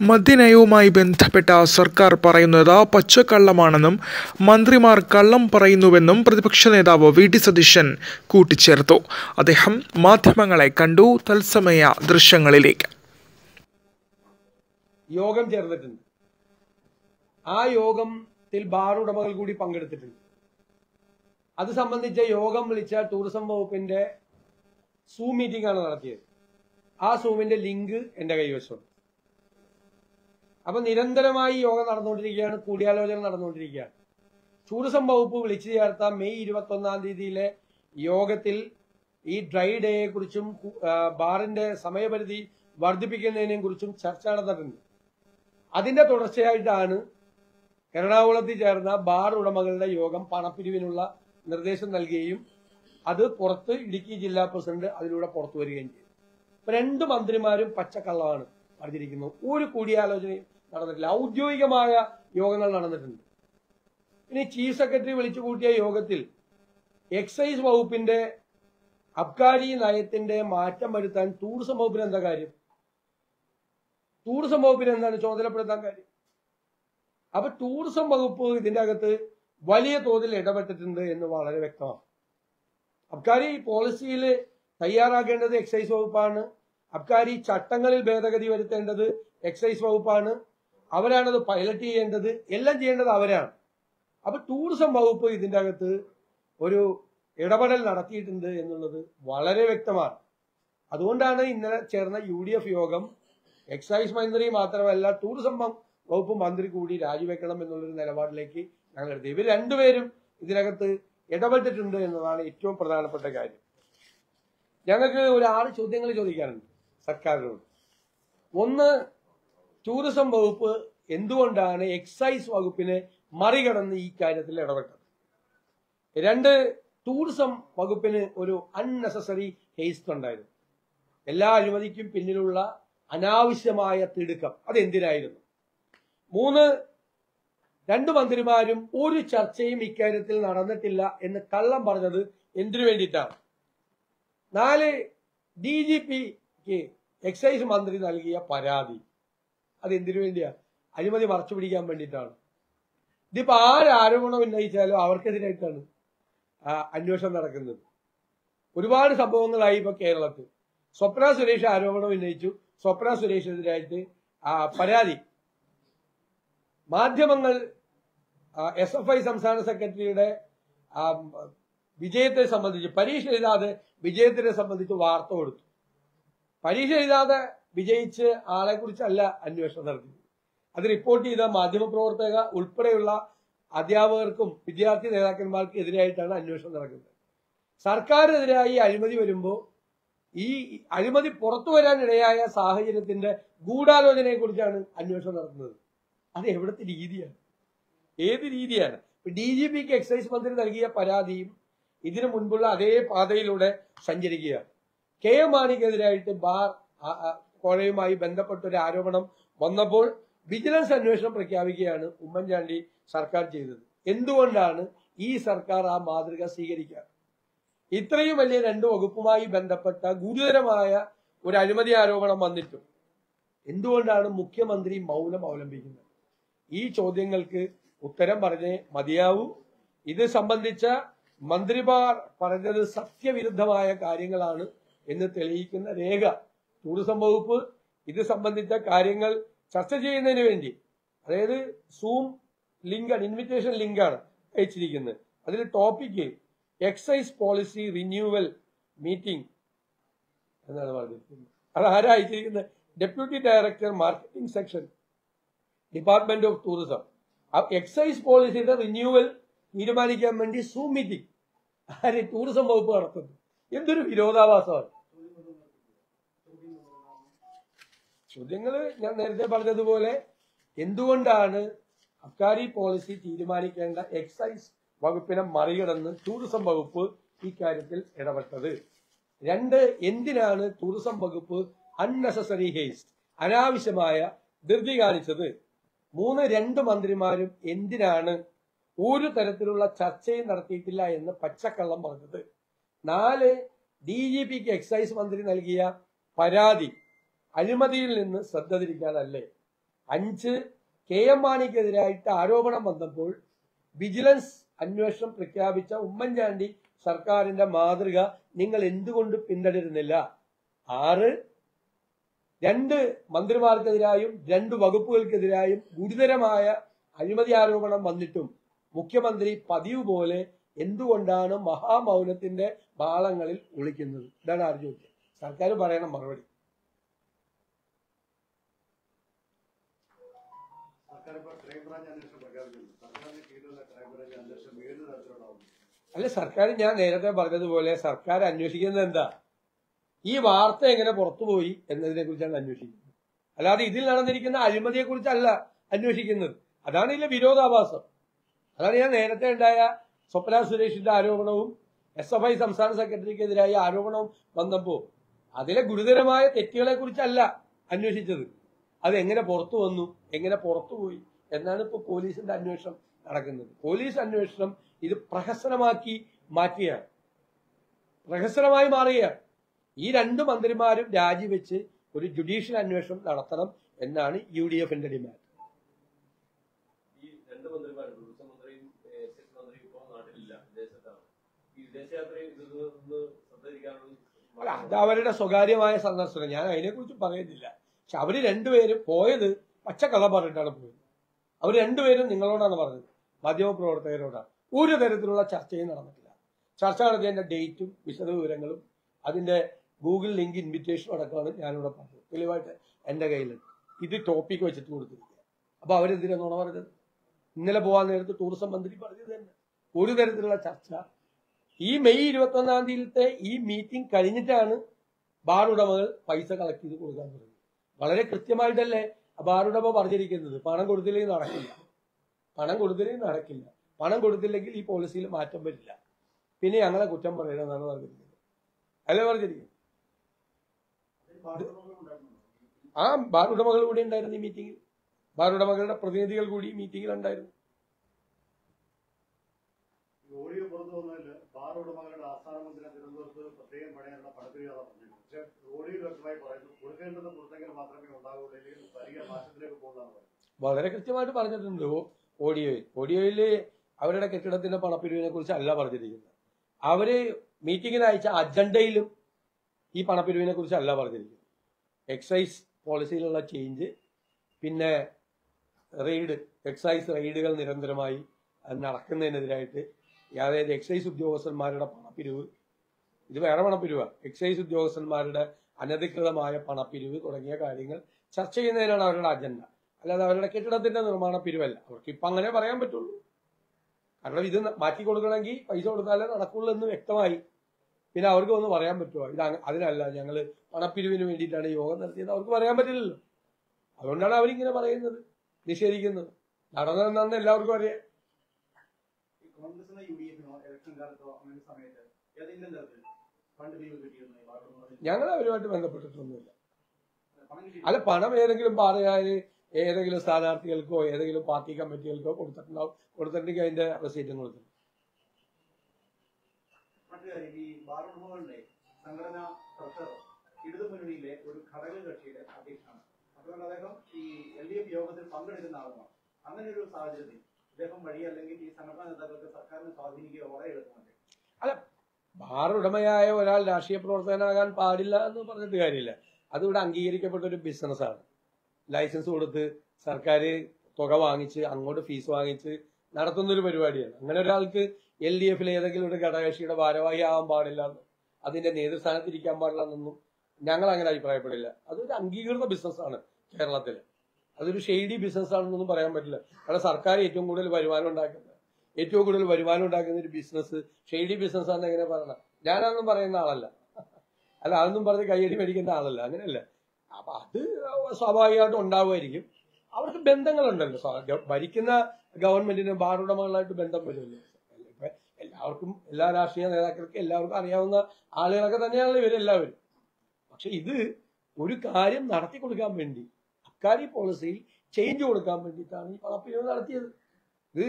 മദ്യനയവുമായി ബന്ധപ്പെട്ട സർക്കാർ പറയുന്നത് പച്ചക്കള്ളമാണെന്നും മന്ത്രിമാർ കള്ളം പറയുന്നുവെന്നും പ്രതിപക്ഷ നേതാവ് വി ഡി സതീശൻ കൂട്ടിച്ചേർത്തു. അദ്ദേഹം മാധ്യമങ്ങളെ കണ്ടു. തത്സമയ ദൃശ്യങ്ങളിലേക്ക്. യോഗം ചേർന്നിട്ടുണ്ട്. ആ യോഗത്തിൽ ബാർ ഉടമകൾ കൂടി പങ്കെടുത്തിട്ടുണ്ട്. അത് സംബന്ധിച്ച യോഗം വിളിച്ച ടൂറിസം വകുപ്പിന്റെ സൂ മീറ്റിംഗ് ആണ് നടത്തിയത്. ആ സൂമിന്റെ ലിങ്ക് എന്റെ കൈവശമുണ്ട് അപ്പൊ നിരന്തരമായി യോഗം നടന്നുകൊണ്ടിരിക്കുകയാണ് കൂടിയാലോചന നടന്നുകൊണ്ടിരിക്കുകയാണ്. ടൂറിസം വകുപ്പ് വിളിച്ചു ചേർത്ത മെയ് ഇരുപത്തി ഒന്നാം തീയതിയിലെ യോഗത്തിൽ ഈ ഡ്രൈ ഡേയെ കുറിച്ചും ബാറിന്റെ സമയപരിധി വർദ്ധിപ്പിക്കുന്നതിനെ കുറിച്ചും ചർച്ച നടന്നിട്ടുണ്ട്. അതിന്റെ തുടർച്ചയായിട്ടാണ് എറണാകുളത്ത് ചേർന്ന ബാർ ഉടമകളുടെ യോഗം പണപ്പിരിവിനുള്ള നിർദ്ദേശം നൽകുകയും അത് പുറത്ത് ഇടുക്കി ജില്ലാ പ്രസിഡന്റ് അതിലൂടെ പുറത്തു വരികയും ചെയ്തു. രണ്ട് മന്ത്രിമാരും പച്ചക്കള്ളമാണ് പറഞ്ഞിരിക്കുന്നത്. ഒരു കൂടിയാലോചനയും നടന്നിട്ടില്ല. ഔദ്യോഗികമായ യോഗങ്ങൾ നടന്നിട്ടുണ്ട്. ഇനി ചീഫ് സെക്രട്ടറി വിളിച്ചു കൂട്ടിയ യോഗത്തിൽ എക്സൈസ് വകുപ്പിന്റെ അബ്കാരി നയത്തിന്റെ മാറ്റം വരുത്താൻ ടൂറിസം വകുപ്പിന് എന്താ കാര്യം? ടൂറിസം വകുപ്പിന് എന്താണ് ചുമതലപ്പെടുത്താൻ കാര്യം? അപ്പൊ ടൂറിസം വകുപ്പ് ഇതിന്റെ അകത്ത് വലിയ തോതിൽ ഇടപെട്ടിട്ടുണ്ട് എന്ന് വളരെ വ്യക്തമാണ്. അബ്കാരി പോളിസിയിൽ തയ്യാറാക്കേണ്ടത് എക്സൈസ് വകുപ്പാണ്. അബ്കാരി ചട്ടങ്ങളിൽ ഭേദഗതി വരുത്തേണ്ടത് എക്സൈസ് വകുപ്പാണ്. അവരാണത് പൈലറ്റ് ചെയ്യേണ്ടത് എല്ലാം ചെയ്യേണ്ടത് അവരാണ്. അപ്പൊ ടൂറിസം വകുപ്പ് ഇതിന്റെ അകത്ത് ഒരു ഇടപെടൽ നടത്തിയിട്ടുണ്ട് എന്നുള്ളത് വളരെ വ്യക്തമാണ്. അതുകൊണ്ടാണ് ഇന്നലെ ചേർന്ന യു ഡി എഫ് യോഗം എക്സൈസ് മന്ത്രി മാത്രമല്ല ടൂറിസം വകുപ്പ് മന്ത്രി കൂടി രാജിവെക്കണം എന്നുള്ളൊരു നിലപാടിലേക്ക് ഞങ്ങൾ എടുത്തത്. ഇവർ രണ്ടുപേരും ഇതിനകത്ത് ഇടപെട്ടിട്ടുണ്ട് എന്നതാണ് ഏറ്റവും പ്രധാനപ്പെട്ട കാര്യം. ഞങ്ങൾക്ക് ഒരു ആറ് ചോദ്യങ്ങൾ ചോദിക്കാനുണ്ട് സർക്കാരിനോട്. ഒന്ന് ടൂറിസം വകുപ്പ് എന്തുകൊണ്ടാണ് എക്സൈസ് വകുപ്പിനെ മറികടന്ന് ഈ കാര്യത്തിൽ ഇടപെട്ടത്? രണ്ട് ടൂറിസം വകുപ്പിന് ഒരു അൺനെസസറി ഹേസ്റ്റ് ഉണ്ടായിരുന്നു. എല്ലാ അനുമതിക്കും പിന്നിലുള്ള അനാവശ്യമായ തിടുക്കം. അതെന്തിനായിരുന്നു? മൂന്ന് രണ്ടു മന്ത്രിമാരും ഒരു ചർച്ചയും ഇക്കാര്യത്തിൽ നടന്നിട്ടില്ല എന്ന് കള്ളം പറഞ്ഞത് എന്തിനു വേണ്ടിയിട്ടാണ്? നാല് ഡി ജി പിക്ക് എക്സൈസ് മന്ത്രി നൽകിയ പരാതി. അത് എന്തിനു വേണ്ടിയാ? അഴിമതി മറച്ചു പിടിക്കാൻ വേണ്ടിയിട്ടാണ്. ഇതിപ്പോ ആരാരോപണം ഉന്നയിച്ചാലും അവർക്കെതിരായിട്ടാണ് അന്വേഷണം നടക്കുന്നത്. ഒരുപാട് സംഭവങ്ങളായി ഇപ്പൊ കേരളത്തിൽ. സ്വപ്ന സുരേഷ് ആരോപണം ഉന്നയിച്ചു. സ്വപ്ന സുരേഷിനെതിരായിട്ട് പരാതി. മാധ്യമങ്ങൾ എസ് എഫ് ഐ സംസ്ഥാന സെക്രട്ടറിയുടെ വിജയത്തെ സംബന്ധിച്ച് പരീക്ഷ എഴുതാതെ വിജയത്തിനെ സംബന്ധിച്ച് വാർത്ത കൊടുത്തു. പരീക്ഷ എഴുതാതെ വിജയിച്ച് ആളെ കുറിച്ചല്ല അന്വേഷണം നടത്തിയത് അത് റിപ്പോർട്ട് ചെയ്ത മാധ്യമപ്രവർത്തക ഉൾപ്പെടെയുള്ള അധ്യാപകർക്കും വിദ്യാർത്ഥി നേതാക്കന്മാർക്കും എതിരായിട്ടാണ് അന്വേഷണം നടക്കുന്നത്. സർക്കാരിനെതിരായി അഴിമതി വരുമ്പോൾ ഈ അഴിമതി പുറത്തു വരാനിടയായ സാഹചര്യത്തിന്റെ ഗൂഢാലോചനയെ കുറിച്ചാണ് അന്വേഷണം നടത്തുന്നത്. അത് എവിടത്തെ രീതിയാണ്? ഏത് രീതിയാണ്? ഡി ജി പിക്ക് എക്സൈസ് മന്ത്രി നൽകിയ പരാതിയും ഇതിനു മുൻപുള്ള അതേ പാതയിലൂടെ സഞ്ചരിക്കുകയാണ്. കെ എം മാണിക്കെതിരായിട്ട് ബാർ കോഴയുമായി ബന്ധപ്പെട്ട ഒരു ആരോപണം വന്നപ്പോൾ വിജിലൻസ് അന്വേഷണം പ്രഖ്യാപിക്കുകയാണ് ഉമ്മൻചാണ്ടി സർക്കാർ ചെയ്തത്. എന്തുകൊണ്ടാണ് ഈ സർക്കാർ ആ മാതൃക സ്വീകരിക്കുക? ഇത്രയും വലിയ രണ്ട് വകുപ്പുമായി ബന്ധപ്പെട്ട ഗുരുതരമായ ഒരു അഴിമതി ആരോപണം വന്നിട്ടും എന്തുകൊണ്ടാണ് മുഖ്യമന്ത്രി മൗനം അവലംബിക്കുന്നത്? ഈ ചോദ്യങ്ങൾക്ക് ഉത്തരം പറഞ്ഞേ മതിയാവൂ. ഇത് സംബന്ധിച്ച മന്ത്രിമാർ പറഞ്ഞത് സത്യവിരുദ്ധമായ കാര്യങ്ങളാണ് എന്ന് തെളിയിക്കുന്ന രേഖ ടൂറിസം വകുപ്പ് ഇത് സംബന്ധിച്ച കാര്യങ്ങൾ ചർച്ച ചെയ്യുന്നതിന് വേണ്ടി. അതായത് സൂം ലിങ്കാണ് ഇൻവിറ്റേഷൻ ലിങ്കാണ് അയച്ചിരിക്കുന്നത്. അതിൽ topic excise policy renewal meeting എന്നാണ് പറഞ്ഞിരിക്കുന്നത്. അത് ആരാ അയച്ചിരിക്കുന്നത്? Deputy director marketing section department of tourism excise പോളിസിയുടെ റിന്യൂവൽ തീരുമാനിക്കാൻ വേണ്ടി സൂം മീറ്റിംഗ് ആര് ടൂറിസം വകുപ്പ് നടത്തുന്നു? എന്തൊരു വിരോധാഭാസമാണ്. ചോദ്യങ്ങൾ ഞാൻ നേരത്തെ പറഞ്ഞതുപോലെ എന്തുകൊണ്ടാണ് അബ്കാരി പോളിസി തീരുമാനിക്കേണ്ട എക്സൈസ് വകുപ്പിനെ മറികടന്ന് ടൂറിസം വകുപ്പ് ഇക്കാര്യത്തിൽ ഇടപെട്ടത്? രണ്ട് എന്തിനാണ് ടൂറിസം വകുപ്പ് അൺനെസസറി ഹേസ്റ്റ് അനാവശ്യമായ ധൃതി കാണിച്ചത്? മൂന്ന് രണ്ട് മന്ത്രിമാരും എന്തിനാണ് ഒരു തരത്തിലുള്ള ചർച്ചയും നടത്തിയിട്ടില്ല എന്ന് പച്ചക്കള്ളം പറഞ്ഞത്? നാല് ഡി ജി പിക്ക് എക്സൈസ് മന്ത്രി നൽകിയ പരാതി അഴിമതിയിൽ നിന്ന് ശ്രദ്ധ തിരിക്കാനല്ലേ? അഞ്ച് കെ എം മാണിക്കെതിരായിട്ട് ആരോപണം വന്നപ്പോൾ വിജിലൻസ് അന്വേഷണം പ്രഖ്യാപിച്ച ഉമ്മൻചാണ്ടി സർക്കാരിന്റെ മാതൃക നിങ്ങൾ എന്തുകൊണ്ട് പിന്തുടരുന്നില്ല? ആറ് രണ്ട് മന്ത്രിമാർക്കെതിരായും രണ്ട് വകുപ്പുകൾക്കെതിരായും ഗുരുതരമായ അഴിമതി ആരോപണം വന്നിട്ടും മുഖ്യമന്ത്രി പതിവ് പോലെ എന്തുകൊണ്ടാണ് മഹാമൗനത്തിന്റെ ബാളങ്ങളിൽ ഒളിക്കുന്നത്? ഇതാണ് ആര് സർക്കാർ പറയണം മറുപടി. തരത്തിലുണ്ടാവും അല്ല സർക്കാർ ഞാൻ നേരത്തെ പറഞ്ഞതുപോലെ സർക്കാർ അന്വേഷിക്കുന്നത് എന്താ? ഈ വാർത്ത എങ്ങനെ പുറത്തുപോയി എന്നതിനെ കുറിച്ചാണ് അന്വേഷിക്കുന്നത്. അല്ലാതെ ഇതിൽ നടന്നിരിക്കുന്ന അഴിമതിയെ കുറിച്ചല്ല അന്വേഷിക്കുന്നത്. അതാണ് ഇതിലെ വിരോധാഭാസം. അതാണ് ഞാൻ നേരത്തെ ഉണ്ടായ സ്വപ്ന സുരേഷിന്റെ ആരോപണവും എസ് എഫ് ഐ സംസ്ഥാന സെക്രട്ടറിക്കെതിരായ ആരോപണവും വന്നപ്പോൾ അതിലെ ഗുരുതരമായ തെറ്റുകളെ കുറിച്ചല്ല അന്വേഷിച്ചത്. അത് എങ്ങനെ പുറത്തു വന്നു? എങ്ങനെ പുറത്തുപോയി? എന്നാണ് ഇപ്പോൾ പോലീസിന്റെ അന്വേഷണം നടക്കുന്നത്. പോലീസ് അന്വേഷണം ഇത് പ്രഹസനമാക്കി മാറ്റിയാണ്. പ്രഹസനമായി മാറുകയാണ് ഈ രണ്ട് മന്ത്രിമാരും രാജിവെച്ച് ഒരു ജുഡീഷ്യൽ അന്വേഷണം നടത്തണം എന്നാണ് യു ഡി എഫിന്റെ ഡിമാൻഡ് അല്ല അത് അവരുടെ സ്വകാര്യമായ സന്ദർശനം. ഞാൻ അതിനെക്കുറിച്ച് പറയുന്നില്ല. പക്ഷെ അവർ രണ്ടുപേരും പോയത് പച്ചക്കള്ളം പറഞ്ഞിട്ടാണ് പോയത്. അവർ രണ്ടുപേരും നിങ്ങളോടാണ് പറഞ്ഞത്. മാധ്യമപ്രവർത്തകരോടാണ് ഒരു തരത്തിലുള്ള ചർച്ചയും നടന്നിട്ടില്ല. ചർച്ച നടത്തിയതിന്റെ ഡേറ്റും വിശദവിവരങ്ങളും അതിന്റെ ഗൂഗിൾ ലിങ്ക് ഇൻവിറ്റേഷനും അടക്കമാണ് ഞാനിവിടെ പറഞ്ഞത്. തെളിവായിട്ട് എന്റെ കയ്യിലുണ്ട്. ഇത് ടോപ്പിക്ക് വെച്ചിട്ട് കൊടുത്തിരിക്കുക അപ്പൊ അവരെന്തിനാണ് പറഞ്ഞത്? ഇന്നലെ പോകാൻ നേരത്ത് ടൂറിസം മന്ത്രി പറഞ്ഞത് തന്നെ. ഒരു തരത്തിലുള്ള ചർച്ച. ഈ മെയ് ഇരുപത്തി ഒന്നാം തീയതിയിലത്തെ ഈ മീറ്റിംഗ് കഴിഞ്ഞിട്ടാണ് ബാർ ഉടമകൾ പൈസ കളക്ട് ചെയ്ത് കൊടുക്കാൻ തുടങ്ങി വളരെ കൃത്യമായിട്ടല്ലേ ആ ആരോടൊപ്പം പറഞ്ഞിരിക്കുന്നത്? പണം കൊടുത്തില്ലെങ്കിൽ നടക്കില്ല. പണം കൊടുത്തില്ലെങ്കിൽ നടക്കില്ല. പണം കൊടുത്തില്ലെങ്കിൽ ഈ പോളിസിയിൽ മാറ്റം വരില്ല. പിന്നെ ഞങ്ങളെ കുറ്റം പറയണമെന്നാണ് പറഞ്ഞിരിക്കുന്നത്. അല്ലേ പറഞ്ഞിരിക്കുന്നത്? ആ ബാർ ഉടമകൾ കൂടി ഉണ്ടായിരുന്നു ഈ മീറ്റിംഗിൽ ബാർ ഉടമകളുടെ പ്രതിനിധികൾ കൂടി മീറ്റിംഗിൽ ഉണ്ടായിരുന്നു. ഓഡിയോ പുറത്തു വന്നതിൽ ബാർ ഉടമകളുടെ ആസ്ഥാന മന്ദിരം തിരുവനന്തപുരത്ത് പ്രത്യേകം പണിയാനുള്ള പറഞ്ഞു വളരെ കൃത്യമായിട്ട് പറഞ്ഞിട്ടുണ്ട് ഓഡിയോയിൽ. ഓഡിയോയിൽ അവരുടെ കെട്ടിടത്തിന്റെ പണപ്പിരിവിനെ കുറിച്ച് അല്ല പറഞ്ഞിരിക്കുന്നത്. അവർ മീറ്റിംഗിന് അയച്ച അജണ്ടയിലും ഈ പണപ്പിരിവിനെ കുറിച്ച് അല്ല പറഞ്ഞിരിക്കുന്നത്. എക്സൈസ് പോളിസിയിലുള്ള ചേഞ്ച് പിന്നെ റെയ്ഡ് എക്സൈസ് റെയ്ഡുകൾ നിരന്തരമായി നടക്കുന്നതിനെതിരായിട്ട് അതായത് എക്സൈസ് ഉദ്യോഗസ്ഥന്മാരുടെ പണപ്പിരിവ് ഇത് വേറെ പണപ്പിരിവ്. എക്സൈസ് ഉദ്യോഗസ്ഥന്മാരുടെ അനധികൃതമായ പണപ്പിരിവ് തുടങ്ങിയ കാര്യങ്ങൾ ചർച്ച ചെയ്യുന്നതിനാണ് അവരുടെ അജണ്ട. അല്ലാതെ അവരുടെ കെട്ടിടത്തിന്റെ നിർമ്മാണ പിരിവല്ല. അവർക്ക് ഇപ്പൊ അങ്ങനെ പറയാൻ പറ്റുള്ളൂ. കാരണം ഇത് മാറ്റി കൊടുക്കണമെങ്കിൽ പൈസ കൊടുത്താലേ നടക്കുള്ളൂ എന്ന് വ്യക്തമായി. പിന്നെ അവർക്ക് ഒന്ന് പറയാൻ പറ്റുമോ ഇത് അതിനല്ല ഞങ്ങൾ പണപ്പിരിവിന് വേണ്ടിയിട്ടാണ് യോഗം നടത്തിയത്. അവർക്ക് പറയാൻ പറ്റില്ലല്ലോ. അതുകൊണ്ടാണ് അവരിങ്ങനെ പറയുന്നത്. നിഷേധിക്കുന്നത്. നടന്നതെന്നാന്ന് എല്ലാവർക്കും അറിയാം. കോൺഗ്രസിനോ ഞങ്ങൾ അവരുമായിട്ട് ബന്ധപ്പെട്ടിട്ടൊന്നുമില്ല. അല്ല പണം ഏതെങ്കിലും പാറയാൽ ഏതെങ്കിലും സ്ഥാനാർത്ഥികൾക്കോ ഏതെങ്കിലും പാർട്ടി കമ്മിറ്റികൾക്കോ കൊടുത്തിട്ടുണ്ടാവും കൊടുത്തിട്ടുണ്ടെങ്കിൽ അതിന്റെ റെസീറ്റും കൊടുക്കും. ഇടതുമുന്നണിയിലെ ഒരു ഘടക കക്ഷിയുടെ അധ്യക്ഷനാണ്. അതുകൊണ്ട് അദ്ദേഹം ഈ എൽ ഡി എഫ് യോഗത്തിൽ പങ്കെടുക്കുന്ന ആളാണ് അങ്ങനെ ഒരു സാഹചര്യത്തിൽ ഇദ്ദേഹം വഴി അല്ലെങ്കിൽ ഈ സംഘടനാ നേതാക്കൾക്ക് സർക്കാരിനെ സ്വാധീനിക്കുക വളരെ എളുപ്പമല്ലേ? ബാർ ഉടമയായ ഒരാൾ രാഷ്ട്രീയ പ്രവർത്തകനാകാൻ പാടില്ല എന്ന് പറഞ്ഞിട്ട് കാര്യമില്ല. അതിവിടെ അംഗീകരിക്കപ്പെട്ട ഒരു ബിസിനസ്സാണ്. ലൈസൻസ് കൊടുത്ത് സർക്കാർ തുക വാങ്ങിച്ച് അങ്ങോട്ട് ഫീസ് വാങ്ങിച്ച് നടത്തുന്ന ഒരു പരിപാടിയാണ്. അങ്ങനെ ഒരാൾക്ക് എൽ ഡി എഫിൽ ഏതെങ്കിലും ഒരു ഘടകകക്ഷിയുടെ ഭാരവാഹി ആവാൻ പാടില്ല എന്നും അതിന്റെ നേതൃസ്ഥാനത്ത് ഇരിക്കാൻ പാടില്ല എന്നൊന്നും ഞങ്ങൾ അങ്ങനെ അഭിപ്രായപ്പെടില്ല. അതൊരു അംഗീകൃത ബിസിനസ്സാണ് കേരളത്തിൽ അതൊരു ഷെയ്ഡി ബിസിനസ് ആണെന്നൊന്നും പറയാൻ പറ്റില്ല. കാരണം സർക്കാർ ഏറ്റവും കൂടുതൽ വരുമാനം ഉണ്ടാക്കുന്നത്. ഏറ്റവും കൂടുതൽ വരുമാനം ഉണ്ടാക്കുന്ന ഒരു ബിസിനസ് ഷെയ്ഡി ബിസിനസ് ആണെന്ന് എങ്ങനെ പറയണം. ഞാനതൊന്നും പറയുന്ന ആളല്ല. അല്ല അതൊന്നും പറഞ്ഞ് കയ്യടി മേടിക്കുന്ന ആളല്ല. അങ്ങനെയല്ല. അപ്പൊ അത് സ്വാഭാവികമായിട്ടും ഉണ്ടാവുമായിരിക്കും. അവർക്ക് ബന്ധങ്ങളുണ്ടല്ലോ. ഭരിക്കുന്ന ഗവൺമെന്റിന് ബാർ ഉടമകളായിട്ട് ബന്ധം വരുമല്ലോ. എല്ലാവർക്കും എല്ലാ രാഷ്ട്രീയ നേതാക്കൾക്കും എല്ലാവർക്കും അറിയാവുന്ന ആളുകളൊക്കെ തന്നെയാണല്ലോ ഇവരെല്ലാവരും. പക്ഷെ ഇത് ഒരു കാര്യം നടത്തി കൊടുക്കാൻ വേണ്ടി അബ്കാരി പോളിസിയിൽ ചേഞ്ച് കൊടുക്കാൻ വേണ്ടിയിട്ടാണ് ഈ പണപ്പിരിവ് നടത്തിയത്. ഇത്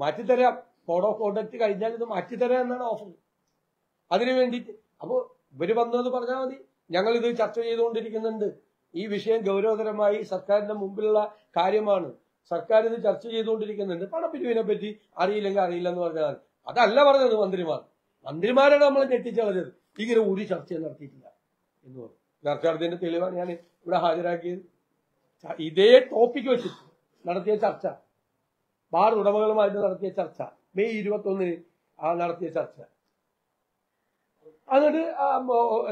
മാറ്റിത്തരാം. കോഡ് ഓഫ് കോണ്ടക്ട് കഴിഞ്ഞാൽ ഇത് മാറ്റിത്തരാം എന്നാണ് ഓഫർ അതിനു വേണ്ടിയിട്ട്. അപ്പോൾ ഇവർ വന്നത് പറഞ്ഞാൽ മതി. ഞങ്ങൾ ഇത് ചർച്ച ചെയ്തുകൊണ്ടിരിക്കുന്നുണ്ട്. ഈ വിഷയം ഗൗരവതരമായി സർക്കാരിന്റെ മുമ്പിലുള്ള കാര്യമാണ്. സർക്കാർ ഇത് ചർച്ച ചെയ്തുകൊണ്ടിരിക്കുന്നുണ്ട്. പണപ്പിരിവിനെ പറ്റി അറിയില്ലെങ്കിൽ അറിയില്ല എന്ന് പറഞ്ഞാൽ അതല്ല പറഞ്ഞത് മന്ത്രിമാർ. മന്ത്രിമാരാണ് നമ്മൾ ഞെട്ടിച്ചളഞ്ഞത്. ഇങ്ങനെ ഒരു ചർച്ച നടത്തിയിട്ടില്ല എന്ന് പറഞ്ഞു. ചർച്ചാർത്ഥിന്റെ തെളിവാണ് ഞാൻ ഇവിടെ ഹാജരാക്കിയത്. ഇതേ ടോപ്പിക്ക് വെച്ചിട്ട് നടത്തിയ ചർച്ച. ബാർ ഉടമകളുമായിട്ട് നടത്തിയ ചർച്ച. മെയ് ഇരുപത്തി ഒന്നിന് ആ നടത്തിയ ചർച്ച. എന്നിട്ട്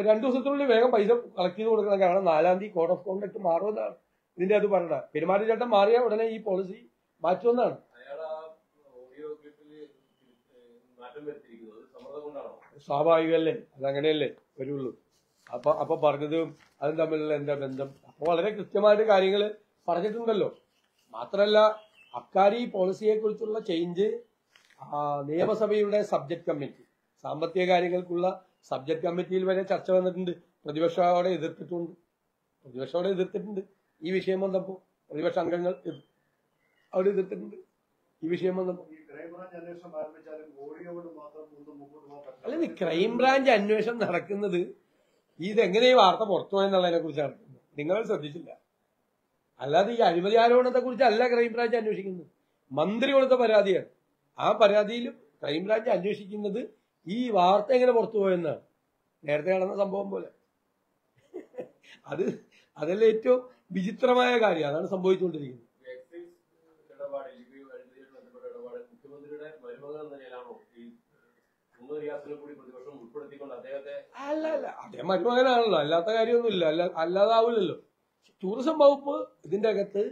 രണ്ടു ദിവസത്തിനുള്ളിൽ വേഗം പൈസ കളക്ട് ചെയ്ത് കൊടുക്കണം. കാരണം നാലാം തീയതി കോഡ് ഓഫ് കോണ്ടക്ട് മാറുമെന്നാണ് ഇതിന്റെ അത് പറഞ്ഞത്. പെരുമാറ്റച്ചട്ടം മാറിയ ഉടനെ ഈ പോളിസി മാറ്റുമെന്നാണ്. സ്വാഭാവികമല്ലേ? അതങ്ങനെയല്ലേ വരുള്ളൂ. അപ്പൊ അപ്പൊ പറഞ്ഞതും അതും തമ്മിലുള്ള എന്താ ബന്ധം? അപ്പൊ വളരെ കൃത്യമായിട്ട് കാര്യങ്ങൾ പറഞ്ഞിട്ടുണ്ടല്ലോ. മാത്രല്ല അക്കാരി പോളിസിയെ കുറിച്ചുള്ള ചേഞ്ച് നിയമസഭയുടെ സബ്ജക്ട് കമ്മിറ്റി സാമ്പത്തിക കാര്യങ്ങൾക്കുള്ള സബ്ജക്ട് കമ്മിറ്റിയിൽ വരെ ചർച്ച വന്നിട്ടുണ്ട്. പ്രതിപക്ഷത്തോടെ അവിടെ എതിർത്തിട്ടുണ്ട്. പ്രതിപക്ഷത്തോടെ എതിർത്തിട്ടുണ്ട്. ഈ വിഷയം വന്നപ്പോ പ്രതിപക്ഷ അംഗങ്ങൾ അവർ അവിടെ എതിർത്തിട്ടുണ്ട്. ഈ വിഷയം വന്നപ്പോ അല്ല ക്രൈം ക്രൈംബ്രാഞ്ച് അന്വേഷണം നടക്കുന്നത് ഇതെങ്ങനെ വാർത്ത പുറത്തു പോയെന്നുള്ളതിനെ കുറിച്ചാണ് നിങ്ങൾ ശ്രദ്ധിച്ചില്ല. അല്ലാതെ ഈ അഴിമതി ആരോപണത്തെ കുറിച്ച് അല്ല ക്രൈംബ്രാഞ്ച് അന്വേഷിക്കുന്നത്. മന്ത്രി കൊടുത്ത പരാതിയാണ്. ആ പരാതിയിലും ക്രൈംബ്രാഞ്ച് അന്വേഷിക്കുന്നത് ഈ വാർത്ത എങ്ങനെ പുറത്തു പോയെന്നാണ്. നേരത്തെ നടന്ന സംഭവം പോലെ. അത് അതല്ല ഏറ്റവും വിചിത്രമായ കാര്യം. അതാണ് സംഭവിച്ചുകൊണ്ടിരിക്കുന്നത്. അല്ല അല്ല. അദ്ദേഹം മരുമകനാണല്ലോ. അല്ലാത്ത കാര്യമൊന്നുമില്ല. അല്ല അല്ലാതാവില്ലല്ലോ ടൂറിസം വകുപ്പ് ഇതിന്റെ അകത്ത്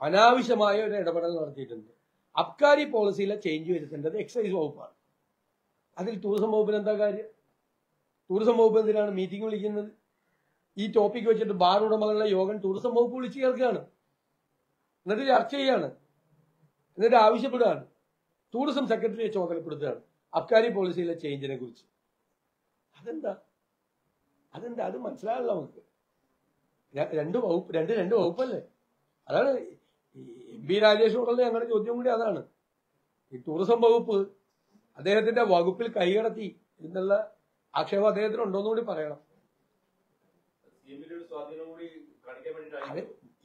അനാവശ്യമായ ഒരു ഇടപെടൽ നടത്തിയിട്ടുണ്ട്. അബ്കാരി പോളിസിയിലെ ചേഞ്ച് വരുത്തേണ്ടത് എക്സൈസ് വകുപ്പാണ്. അതിൽ ടൂറിസം വകുപ്പിന് എന്താ കാര്യം? ടൂറിസം വകുപ്പ് എന്തിനാണ് മീറ്റിംഗ് വിളിക്കുന്നത്? ഈ ടോപ്പിക് വെച്ചിട്ട് ബാർ ഉടമകളുടെ യോഗം ടൂറിസം വകുപ്പ് വിളിച്ചു ചേർക്കുകയാണ് എന്നിട്ട് ചർച്ച ചെയ്യാണ്. എന്നിട്ട് ആവശ്യപ്പെടുകയാണ്. ടൂറിസം സെക്രട്ടറിയെ ചുമതലപ്പെടുത്തുകയാണ് അബ്കാരി പോളിസിയിലെ ചേഞ്ചിനെ കുറിച്ച്. അതെന്താ? അതെന്താ? അത് മനസ്സിലാകല്ലോ നമുക്ക്. രണ്ട് വകുപ്പ് രണ്ട് രണ്ട് വകുപ്പല്ലേ? അതാണ് എം ബി രാജേഷോടുള്ള ഞങ്ങളുടെ ചോദ്യം കൂടി അതാണ്. ഈ ടൂറിസം വകുപ്പ് അദ്ദേഹത്തിന്റെ വകുപ്പിൽ കൈകടത്തി എന്നുള്ള ആക്ഷേപം അദ്ദേഹത്തിന് ഉണ്ടോന്നു കൂടി പറയണം.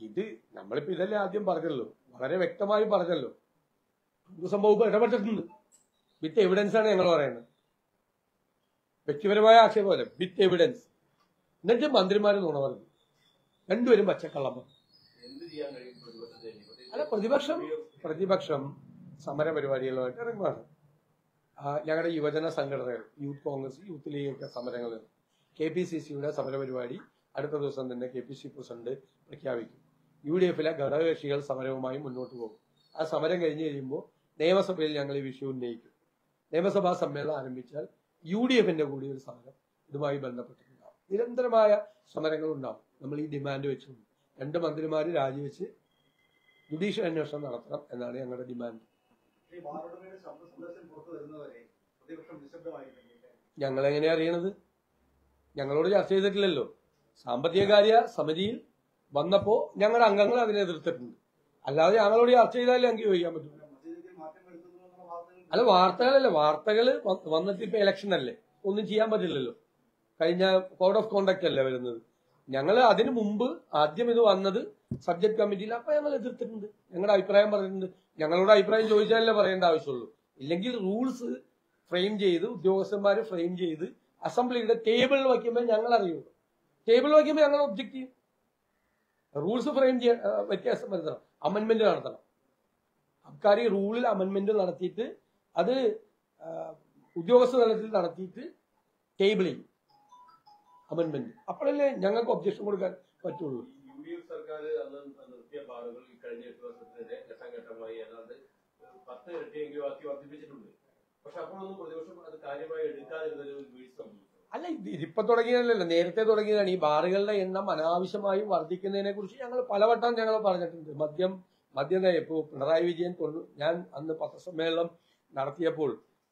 ഇത് നമ്മളിപ്പോ ഇതല്ലേ ആദ്യം പറഞ്ഞല്ലോ. വളരെ വ്യക്തമായി പറഞ്ഞല്ലോ. ടൂറിസം വകുപ്പ് ഇടപെട്ടിട്ടുണ്ട്. വിത്ത് എവിഡൻസ് ആണ് ഞങ്ങൾ പറയുന്നത്. വ്യക്തിപരമായ ആക്ഷേപമല്ല വിത്ത് എവിഡൻസ് എന്നിട്ട് മന്ത്രിമാര് നുണ പറഞ്ഞു. രണ്ടുപേരും പച്ചക്കള്ളം അല്ല പ്രതിപക്ഷം പ്രതിപക്ഷം സമര പരിപാടികളുമായിട്ട് ഇറങ്ങുകയാണ് ഞങ്ങളുടെ യുവജന സംഘടനകൾ യൂത്ത് കോൺഗ്രസ് യൂത്ത് ലീഗ് ഒക്കെ സമരങ്ങൾ കെ പി സി സിയുടെ സമരപരിപാടി അടുത്ത ദിവസം തന്നെ കെ പി സി പ്രസിഡന്റ് പ്രഖ്യാപിക്കും. യു ഡി എഫിലെ ഘടകകക്ഷികൾ സമരവുമായി മുന്നോട്ട് പോകും. ആ സമരം കഴിഞ്ഞ് കഴിയുമ്പോൾ നിയമസഭയിൽ ഞങ്ങൾ ഈ വിഷയം ഉന്നയിക്കും. നിയമസഭാ സമ്മേളനം ആരംഭിച്ചാൽ യു ഡി എഫിന്റെ കൂടി ഒരു സമരം ഇതുമായി ബന്ധപ്പെട്ടിട്ടുണ്ടാവും. നിരന്തരമായ സമരങ്ങൾ ഉണ്ടാവും. നമ്മൾ ഈ ഡിമാൻഡ് വെച്ചു രണ്ട് മന്ത്രിമാര് രാജിവെച്ച് ജുഡീഷ്യൽ അന്വേഷണം നടത്തണം എന്നാണ് ഞങ്ങളുടെ ഡിമാൻഡ് എങ്ങനെയാ അറിയണത്? ഞങ്ങളോട് ചർച്ച ചെയ്തിട്ടില്ലല്ലോ. സാമ്പത്തിക കാര്യ സമിതിയിൽ വന്നപ്പോ ഞങ്ങളുടെ അംഗങ്ങൾ അതിനെ എതിർത്തിട്ടുണ്ട്. അല്ലാതെ ഞങ്ങളോട് ചർച്ച ചെയ്താലേ ചോദിക്കാൻ പറ്റും. അല്ല വാർത്തകളല്ല. വാർത്തകൾ വന്നിട്ട് ഇപ്പൊ ഇലക്ഷൻ അല്ലേ? ഒന്നും ചെയ്യാൻ പറ്റില്ലല്ലോ. കഴിഞ്ഞ കോഡ് ഓഫ് കോണ്ടക്ട് അല്ലേ വരുന്നത്? ഞങ്ങൾ അതിനു മുമ്പ് ആദ്യം ഇത് വന്നത് സബ്ജക്ട് കമ്മിറ്റിയിൽ അപ്പൊ ഞങ്ങൾ എതിർത്തിട്ടുണ്ട്. ഞങ്ങളുടെ അഭിപ്രായം പറഞ്ഞിട്ടുണ്ട്. ഞങ്ങളോട് അഭിപ്രായം ചോദിച്ചാലല്ലേ പറയേണ്ട ആവശ്യമുള്ളൂ. ഇല്ലെങ്കിൽ റൂൾസ് ഫ്രെയിം ചെയ്ത് ഉദ്യോഗസ്ഥന്മാർ ഫ്രെയിം ചെയ്ത് അസംബ്ലിയുടെ ടേബിളിൽ വയ്ക്കുമ്പോൾ ഞങ്ങൾ അറിയുള്ളൂ. ടേബിളിൽ വയ്ക്കുമ്പോൾ ഞങ്ങൾ ഒബ്ജക്റ്റ് ചെയ്യും. റൂൾസ് ഫ്രെയിം ചെയ്യാൻ വ്യത്യാസം വരുത്തണം. അമെന്റ്മെന്റ് നടത്തണം. അബ്കാരി റൂളിൽ അമെന്റ്മെന്റ് നടത്തിയിട്ട് അത് ഉദ്യോഗസ്ഥ തലത്തിൽ നടത്തിയിട്ട് ടേബിൾ ചെയ്യും. അമെന്റ്മെന്റ് അപ്പോഴല്ലേ ഞങ്ങൾക്ക് ഒബ്ജക്ഷൻ കൊടുക്കാൻ പറ്റുള്ളൂ. സർക്കാർ അന്ന് നിർത്തിയ ബാറുകൾ ഈ കഴിഞ്ഞ എട്ട് വർഷത്തിനിടെ ഘട്ടം ഘട്ടമായി ഏതാണ്ട് പത്ത് ഇരട്ടിയെങ്കിലും ആക്കി വർദ്ധിപ്പിച്ചിട്ടുണ്ട്. പക്ഷെ അപ്പോഴൊന്നും പ്രതിപക്ഷം അത് കാര്യമായി എടുക്കാതിരുന്നൊരു വീഴ്ച സംഭവിച്ചു അല്ല ഇത് ഇതിപ്പോ തുടങ്ങിയതല്ലല്ലോ. നേരത്തെ തുടങ്ങിയതാണ്. ഈ ബാറുകളുടെ എണ്ണം അനാവശ്യമായി വർദ്ധിക്കുന്നതിനെ കുറിച്ച് ഞങ്ങൾ പലവട്ടം ഞങ്ങൾ പറഞ്ഞിട്ടുണ്ട്. മദ്യം മദ്യം ഇപ്പോ പിണറായി വിജയൻ ഞാൻ അന്ന് പത്രസമ്മേളനം നടത്തിയപ്പോൾ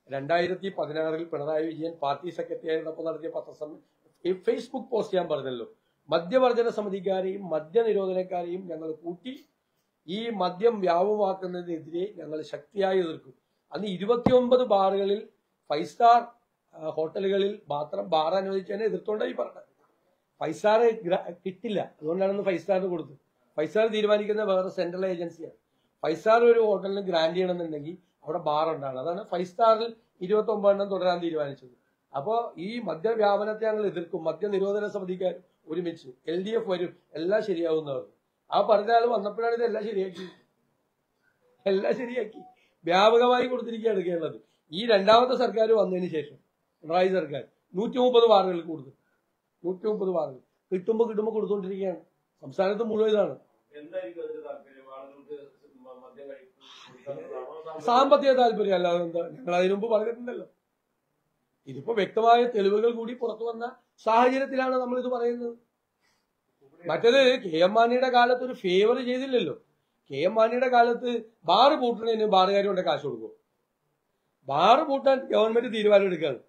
രണ്ടായിരത്തി പതിനാറിൽ പിണറായി വിജയൻ പാർട്ടി സെക്രട്ടറി ആയിരുന്നപ്പോൾ നടത്തിയ പത്രസമ്മേളനം ഈ ഫേസ്ബുക്ക് പോസ്റ്റ് ഞാൻ പറഞ്ഞല്ലോ. മദ്യവർജന സമിതിക്കാരെയും മദ്യനിരോധനക്കാരെയും ഞങ്ങൾ കൂട്ടി ഈ മദ്യം വ്യാപമാക്കുന്നതിനെതിരെ ഞങ്ങൾ ശക്തിയായി എതിർക്കും. അന്ന് ഇരുപത്തിയൊമ്പത് ബാറുകളിൽ ഫൈവ് സ്റ്റാർ ഹോട്ടലുകളിൽ മാത്രം ബാർ അനുവദിച്ചതിനെ എതിർത്തോണ്ടായി പറഞ്ഞത്. ഫൈവ് സ്റ്റാർ കിട്ടില്ല. അതുകൊണ്ടാണ് ഇന്ന് ഫൈവ് സ്റ്റാറിന് കൊടുത്തത്. ഫൈവ് സ്റ്റാർ തീരുമാനിക്കുന്ന വേറെ സെൻട്രൽ ഏജൻസിയാണ് ഫൈവ് സ്റ്റാർ ഒരു ഹോട്ടലിന് ഗ്രാൻഡ് ചെയ്യണമെന്നുണ്ടെങ്കിൽ അവിടെ ബാർ ഉണ്ടാണ് അതാണ് ഫൈവ് സ്റ്റാറിൽ ഇരുപത്തി ഒമ്പതെണ്ണം തുടരാൻ തീരുമാനിച്ചത്. അപ്പോൾ ഈ മദ്യവ്യാപനത്തെ ഞങ്ങൾ എതിർക്കും. മദ്യനിരോധന സമിതിക്കാർ ഒരുമിച്ച് എൽ ഡി എഫ് വരും. എല്ലാം ശരിയാവുന്നവർ ആ പറഞ്ഞ ആൾ വന്നപ്പോഴാണ് ഇതെല്ലാം ശരിയാക്കി. എല്ലാം ശരിയാക്കി. വ്യാപകമായി കൊടുത്തിരിക്കുകയാണ് കേരളത്തിൽ. ഈ രണ്ടാമത്തെ സർക്കാർ വന്നതിന് ശേഷം പിണറായി സർക്കാർ നൂറ്റി മുപ്പത് വാർഡുകൾ കൂടുതൽ നൂറ്റി മുപ്പത് വാർഡുകൾ. കിട്ടുമ്പോൾ കിട്ടുമ്പോൾ കൊടുത്തുകൊണ്ടിരിക്കുകയാണ് സംസ്ഥാനത്ത് മുഴുവൻ ഇതാണ്. മദ്യം സാമ്പത്തിക താല്പര്യം അല്ലാതെ എന്താ? ഞങ്ങൾ അതിനു മുമ്പ് പറഞ്ഞിട്ടുണ്ടല്ലോ. ഇതിപ്പോ വ്യക്തമായ തെളിവുകൾ കൂടി പുറത്തു വന്ന സാഹചര്യത്തിലാണ് നമ്മൾ ഇത് പറയുന്നത്. മറ്റത് കെ എം മാണിയുടെ കാലത്ത് ഒരു ഫേവർ ചെയ്തില്ലല്ലോ. കെ എം മാണിയുടെ കാലത്ത് ബാറ് പൂട്ടണതിന് ബാറുകാരി കൊണ്ട് കാശ് കൊടുക്കും. ബാറ് പൂട്ടാൻ ഗവൺമെന്റ് തീരുമാനം എടുക്കുകയാണ്.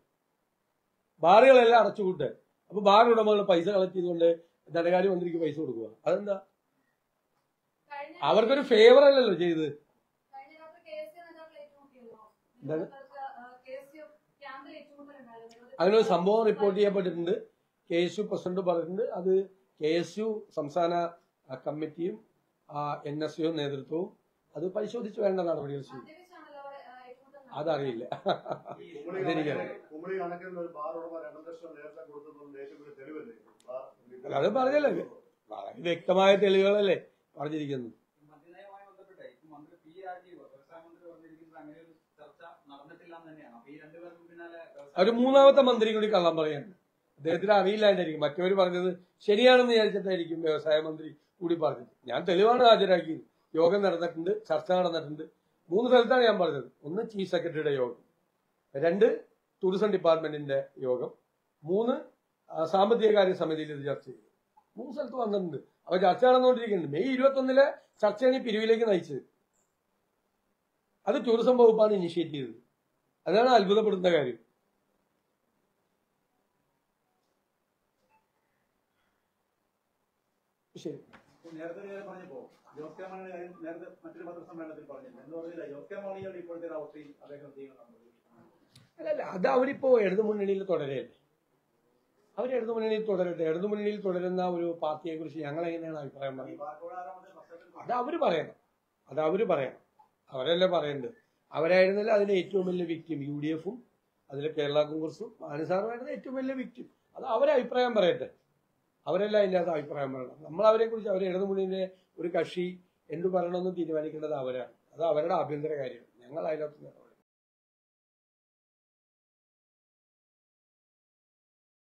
ബാറുകളെല്ലാം അടച്ചുപൂട്ട് അപ്പൊ ബാർ ഉടമകൾ പൈസ കളക്ട് ചെയ്തുകൊണ്ട് ധനകാര്യ മന്ത്രിക്ക് പൈസ കൊടുക്കുക. അതെന്താ? അവർക്കൊരു ഫേവർ അല്ലല്ലോ ചെയ്ത്. എന്താണ്? കെ എസ് യു ക്യാമ്പിൽ ഏറ്റുമുട്ടലുണ്ടായിരുന്നു അങ്ങനെ ഒരു സംഭവം റിപ്പോർട്ട് ചെയ്യപ്പെട്ടിട്ടുണ്ട്. കെ എസ് യു പ്രസിഡന്റ് പറഞ്ഞിട്ടുണ്ട്. അത് കെ എസ് യു സംസ്ഥാന ആ, കമ്മിറ്റിയും എൻ എസ് യു നേതൃത്വവും അത് പരിശോധിച്ച് വേണ്ട നടപടികൾ ചെയ്യും. അതറിയില്ല. അതെനിക്കറിയാം. അത് പറഞ്ഞല്ലേ? വളരെ വ്യക്തമായ തെളിവുകളല്ലേ പറഞ്ഞിരിക്കുന്നത് നടന്നിട്ടില്ല തന്നെയാണ്. അപ്പൊ ഈ രണ്ടുപേർക്കും പിന്നാലെ വ്യവസായ ഒരു മൂന്നാമത്തെ മന്ത്രി കൂടി കള്ളം പറയുന്നുണ്ട്. അദ്ദേഹത്തിന് അറിയില്ലാണ്ടായിരിക്കും. മറ്റവർ പറഞ്ഞത് ശരിയാണെന്ന് വിചാരിച്ചിട്ടായിരിക്കും വ്യവസായ മന്ത്രി കൂടി പറഞ്ഞത്. ഞാൻ തെളിവാണ് ഹാജരാക്കിയത്. യോഗം നടന്നിട്ടുണ്ട് ചർച്ച നടന്നിട്ടുണ്ട്. മൂന്ന് സ്ഥലത്താണ് ഞാൻ പറഞ്ഞത്. ഒന്ന് ചീഫ് സെക്രട്ടറിയുടെ യോഗം. രണ്ട് ടൂറിസം ഡിപ്പാർട്ട്മെന്റിന്റെ യോഗം. മൂന്ന് സാമ്പത്തിക കാര്യ സമിതിയിൽ ഇത് ചർച്ച ചെയ്തു. മൂന്ന് സ്ഥലത്ത് വന്നിട്ടുണ്ട്. അപ്പൊ ചർച്ച നടന്നുകൊണ്ടിരിക്കുന്നുണ്ട്. മെയ് ഇരുപത്തൊന്നിലെ ചർച്ചയാണ് ഈ പിരിവിലേക്ക് നയിച്ചത്. അത് ടൂറിസം വകുപ്പാണ് ഇനിഷ്യേറ്റ് ചെയ്തത്. അതാണ് അത്ഭുതപ്പെടുന്ന കാര്യം. ശരി. നേരത്തെ ഒരു പറഞ്ഞപ്പോ ജോസ് കെ കാര്യം നേരത്തെ മറ്റൊരു പത്രസമ്മേളനത്തിൽ പറഞ്ഞില്ല? എന്ന് പറഞ്ഞില്ല ജോസ് കെ മാണിയുടെ ഇപ്പോഴത്തെ ഒരു അവസ്ഥയിൽ അദ്ദേഹം ചെയ്യുന്നതാണ് അല്ലല്ല അത് അവരിപ്പോ ഇടതു മുന്നണിയിൽ തുടരല്ലേ? അവർ ഇടതു മുന്നണിയിൽ തുടരട്ടെ. ഇടതു മുന്നണിയിൽ തുടരുന്ന ഒരു പാർട്ടിയെ കുറിച്ച് ഞങ്ങൾ എങ്ങനെയാണ് അഭിപ്രായം പറയുന്നത് അത് അവർ പറയണം. അത് അവർ പറയണം. അവരല്ലേ പറയേണ്ടത്. അവരായിരുന്നല്ലോ അതിന് ഏറ്റവും വലിയ വിക്ടിം യു ഡി എഫും അതിൽ കേരള കോൺഗ്രസും മാനസാറുമായിരുന്നു ഏറ്റവും വലിയ വിക്ടിം അത് അവരെ അഭിപ്രായം പറയട്ടെ. അവരല്ല അതിന്റെ അഭിപ്രായം പറയണം. നമ്മൾ അവരെ കുറിച്ച് അവർ ഇടതു ഒരു കക്ഷി എന്ത് പറയണമെന്ന് തീരുമാനിക്കേണ്ടത് അവരാണ്. അത് അവരുടെ ആഭ്യന്തര കാര്യമാണ്. ഞങ്ങൾ അതിനകത്ത്